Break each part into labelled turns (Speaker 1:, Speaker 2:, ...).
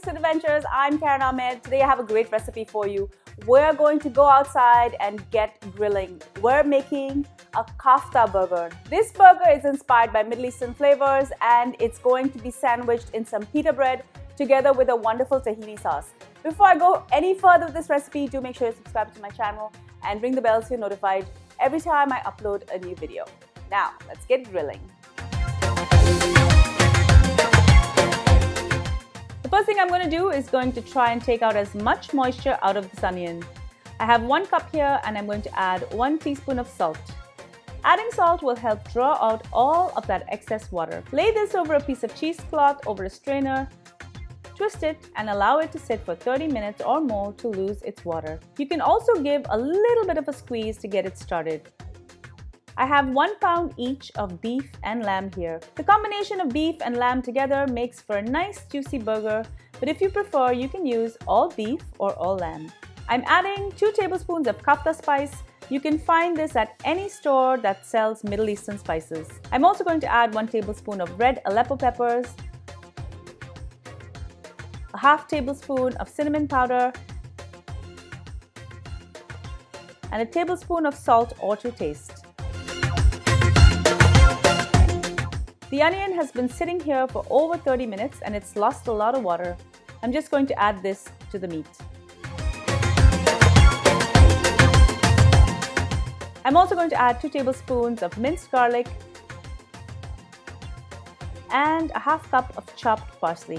Speaker 1: Food Adventures. I'm Karen Ahmed. Today I have a great recipe for you. We're going to go outside and get grilling. We're making a kafta burger. This burger is inspired by Middle Eastern flavors and it's going to be sandwiched in some pita bread together with a wonderful tahini sauce. Before I go any further with this recipe, do make sure you subscribe to my channel and ring the bell so you're notified every time I upload a new video. Now, let's get grilling. Thing I'm going to do is going to try and take out as much moisture out of this onion. I have one cup here and I'm going to add one teaspoon of salt. Adding salt will help draw out all of that excess water. Lay this over a piece of cheesecloth over a strainer, twist it and allow it to sit for 30 minutes or more to lose its water. You can also give a little bit of a squeeze to get it started. I have one pound each of beef and lamb here. The combination of beef and lamb together makes for a nice juicy burger, but if you prefer, you can use all beef or all lamb. I'm adding 2 tablespoons of kafta spice. You can find this at any store that sells Middle Eastern spices. I'm also going to add 1 tablespoon of red Aleppo peppers, a half tablespoon of cinnamon powder, and a tablespoon of salt or to taste. The onion has been sitting here for over 30 minutes and it's lost a lot of water. I'm just going to add this to the meat. I'm also going to add 2 tablespoons of minced garlic and a half cup of chopped parsley.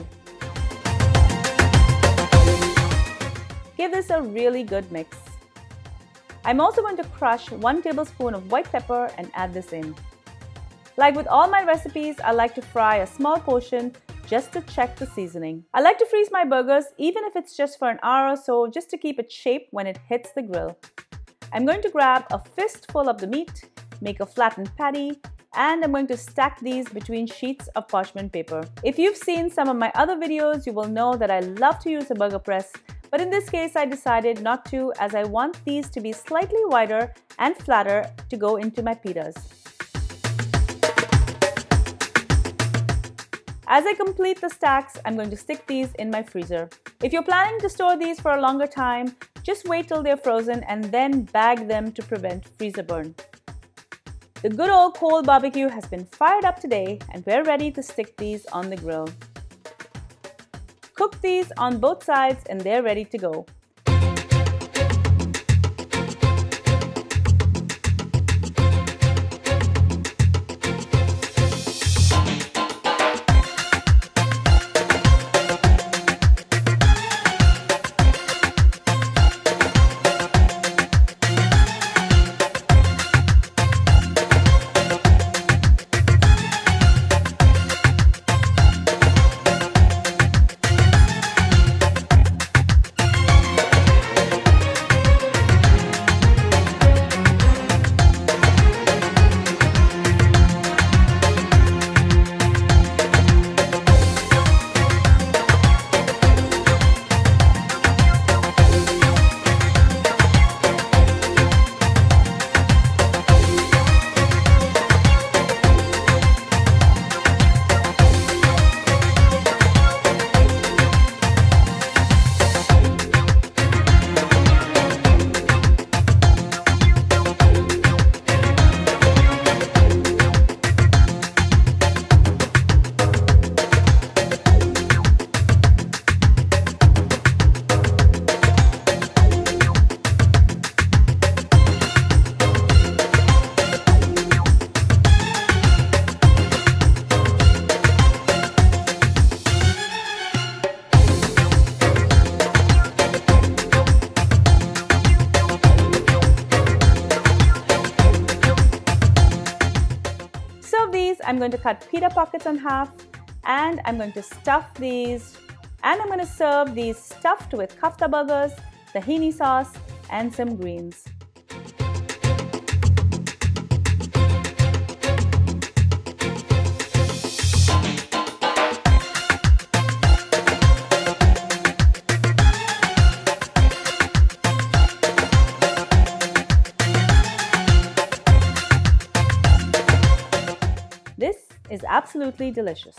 Speaker 1: Give this a really good mix. I'm also going to crush 1 tablespoon of white pepper and add this in. Like with all my recipes, I like to fry a small portion just to check the seasoning. I like to freeze my burgers even if it's just for an hour or so just to keep it shape when it hits the grill. I'm going to grab a fistful of the meat, make a flattened patty, and I'm going to stack these between sheets of parchment paper. If you've seen some of my other videos, you will know that I love to use a burger press, but in this case I decided not to as I want these to be slightly wider and flatter to go into my pitas. As I complete the stacks, I'm going to stick these in my freezer. If you're planning to store these for a longer time, just wait till they're frozen and then bag them to prevent freezer burn. The good old coal barbecue has been fired up today and we're ready to stick these on the grill. Cook these on both sides and they're ready to go. I'm going to cut pita pockets in half and I'm going to stuff these and I'm going to serve these stuffed with kafta burgers, tahini sauce and some greens. Absolutely delicious.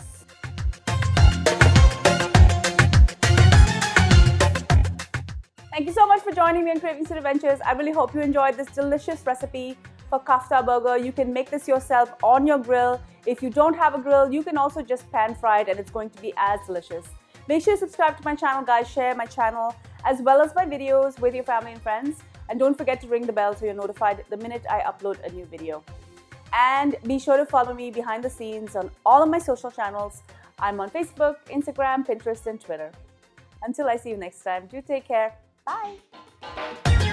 Speaker 1: Thank you so much for joining me on Kravings Food Adventures. I really hope you enjoyed this delicious recipe for kafta burger. You can make this yourself on your grill. If you don't have a grill, you can also just pan fry it and it's going to be as delicious. Make sure you subscribe to my channel, guys. Share my channel as well as my videos with your family and friends. And don't forget to ring the bell so you're notified the minute I upload a new video. And be sure to follow me behind the scenes on all of my social channels. I'm on Facebook, Instagram, Pinterest, and Twitter. Until I see you next time, do take care. Bye.